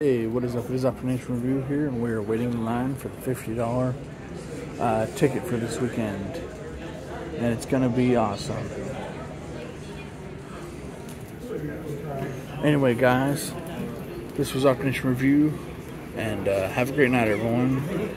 Hey, what is up? It is OptiNation Review here, and we're waiting in line for the $50 uh, ticket for this weekend. And it's going to be awesome. Anyway, guys, this was OptiNation Review, and uh, have a great night, everyone.